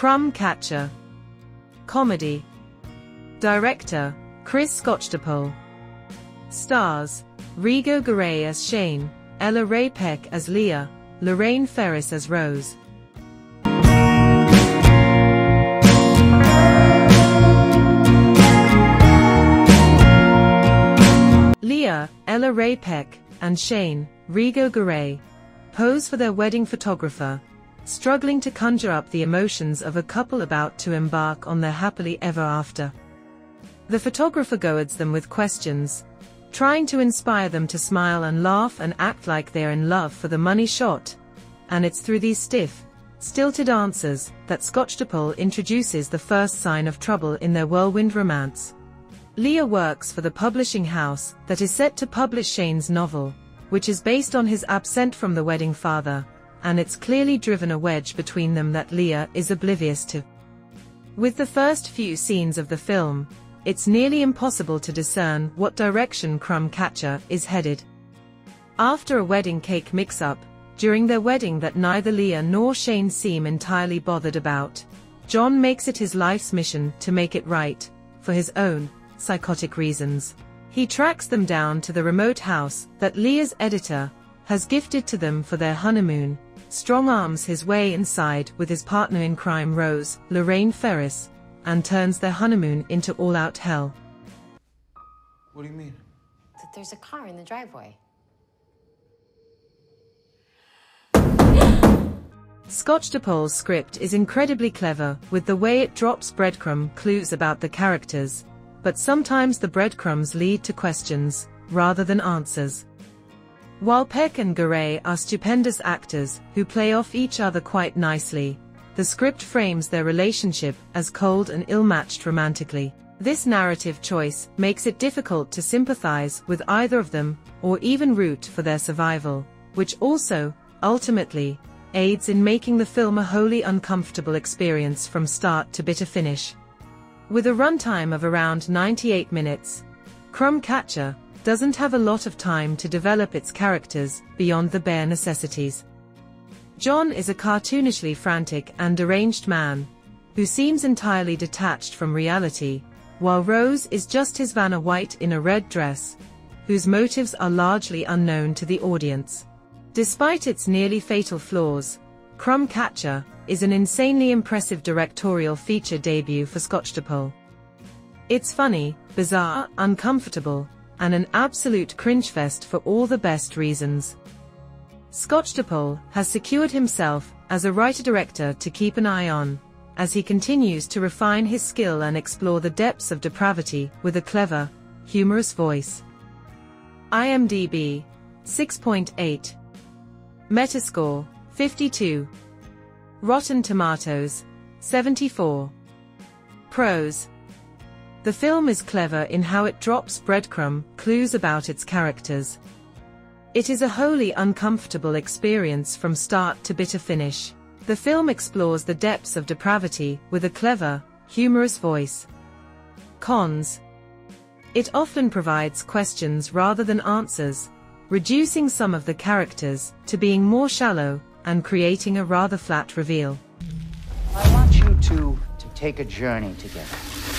Crumb Catcher. Comedy. Director, Chris Skotchdopole. Stars, Rigo Garay as Shane, Ella Rae Peck as Leah, Lorraine Farris as Rose. Leah, Ella Rae Peck, and Shane, Rigo Garay, pose for their wedding photographer, struggling to conjure up the emotions of a couple about to embark on their happily ever after. The photographer goads them with questions, trying to inspire them to smile and laugh and act like they're in love for the money shot. And it's through these stiff, stilted answers that Skotchdopole introduces the first sign of trouble in their whirlwind romance. Leah works for the publishing house that is set to publish Shane's novel, which is based on his absent from the wedding father, and it's clearly driven a wedge between them that Leah is oblivious to. With the first few scenes of the film, it's nearly impossible to discern what direction Crumb Catcher is headed. After a wedding cake mix-up, during their wedding that neither Leah nor Shane seem entirely bothered about, John makes it his life's mission to make it right, for his own, psychotic reasons. He tracks them down to the remote house that Leah's editor has gifted to them for their honeymoon, strong arms his way inside with his partner in crime Rose, Lorraine Farris, and turns their honeymoon into all-out hell. What do you mean? That there's a car in the driveway. Skotchdopole's script is incredibly clever with the way it drops breadcrumb clues about the characters, but sometimes the breadcrumbs lead to questions, rather than answers. While Peck and Garay are stupendous actors who play off each other quite nicely, the script frames their relationship as cold and ill-matched romantically. This narrative choice makes it difficult to sympathize with either of them, or even root for their survival, which also, ultimately, aids in making the film a wholly uncomfortable experience from start to bitter finish. With a runtime of around 98 minutes, Crumb Catcher doesn't have a lot of time to develop its characters beyond the bare necessities. John is a cartoonishly frantic and deranged man, who seems entirely detached from reality, while Rose is just his Vanna White in a red dress, whose motives are largely unknown to the audience. Despite its nearly fatal flaws, Crumb Catcher is an insanely impressive directorial feature debut for Skotchdopole. It's funny, bizarre, uncomfortable, and an absolute cringe fest for all the best reasons. Skotchdopole has secured himself as a writer-director to keep an eye on, as he continues to refine his skill and explore the depths of depravity with a clever, humorous voice. IMDb 6.8 Metascore 52 Rotten Tomatoes 74 Pros The film is clever in how it drops breadcrumb clues about its characters. It is a wholly uncomfortable experience from start to bitter finish. The film explores the depths of depravity with a clever, humorous voice. Cons It often provides questions rather than answers, reducing some of the characters to being more shallow and creating a rather flat reveal. I want you two to take a journey together.